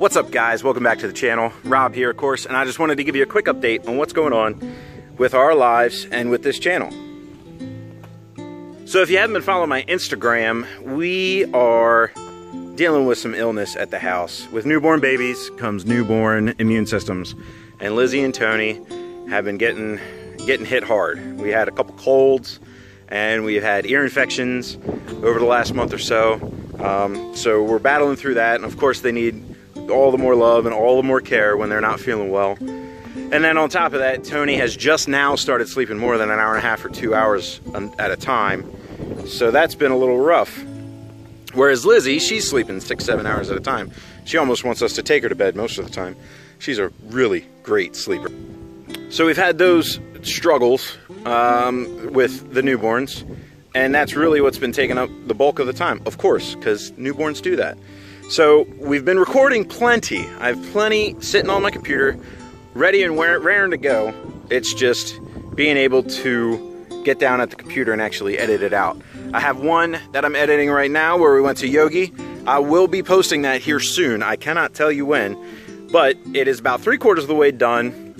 What's up guys, welcome back to the channel. Rob here of course, and I just wanted to give you a quick update on what's going on with our lives and with this channel. So if you haven't been following my Instagram, we are dealing with some illness at the house. With newborn babies comes newborn immune systems, and Lizzie and Tony have been getting getting hit hard. We had a couple colds, and we've had ear infections over the last month or so. Um, so we're battling through that, and of course they need all the more love and all the more care when they're not feeling well. And then on top of that, Tony has just now started sleeping more than an hour and a half or two hours at a time. So that's been a little rough. Whereas Lizzie, she's sleeping six, seven hours at a time. She almost wants us to take her to bed most of the time. She's a really great sleeper. So we've had those struggles um, with the newborns, and that's really what's been taking up the bulk of the time, of course, because newborns do that. So we've been recording plenty. I have plenty sitting on my computer, ready and raring to go. It's just being able to get down at the computer and actually edit it out. I have one that I'm editing right now where we went to Yogi. I will be posting that here soon. I cannot tell you when, but it is about three quarters of the way done.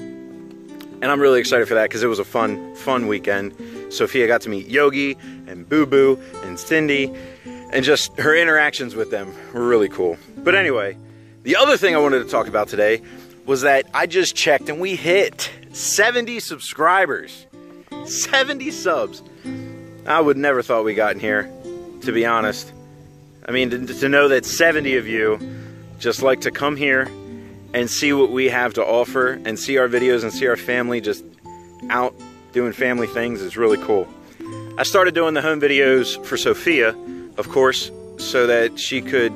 And I'm really excited for that because it was a fun, fun weekend. Sophia got to meet Yogi and Boo Boo and Cindy and just her interactions with them were really cool. But anyway, the other thing I wanted to talk about today was that I just checked and we hit 70 subscribers. 70 subs. I would never thought we got in here, to be honest. I mean, to, to know that 70 of you just like to come here and see what we have to offer and see our videos and see our family just out doing family things is really cool. I started doing the home videos for Sophia of course, so that she could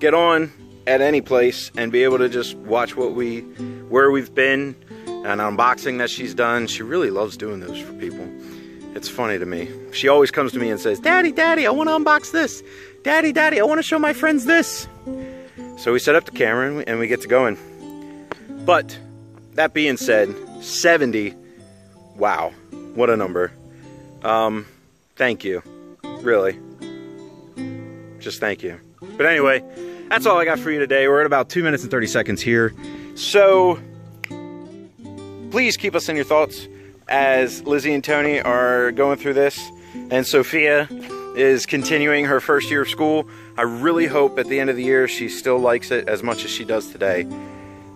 get on at any place and be able to just watch what we, where we've been, an unboxing that she's done. She really loves doing those for people. It's funny to me. She always comes to me and says, Daddy, Daddy, I want to unbox this. Daddy, Daddy, I want to show my friends this. So we set up the camera and we, and we get to going. But that being said, 70, wow, what a number. Um, thank you, really just thank you. But anyway, that's all I got for you today. We're at about two minutes and 30 seconds here. So please keep us in your thoughts as Lizzie and Tony are going through this. And Sophia is continuing her first year of school. I really hope at the end of the year she still likes it as much as she does today.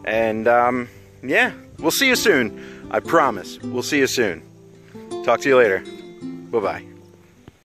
And um, yeah, we'll see you soon. I promise. We'll see you soon. Talk to you later. Bye bye.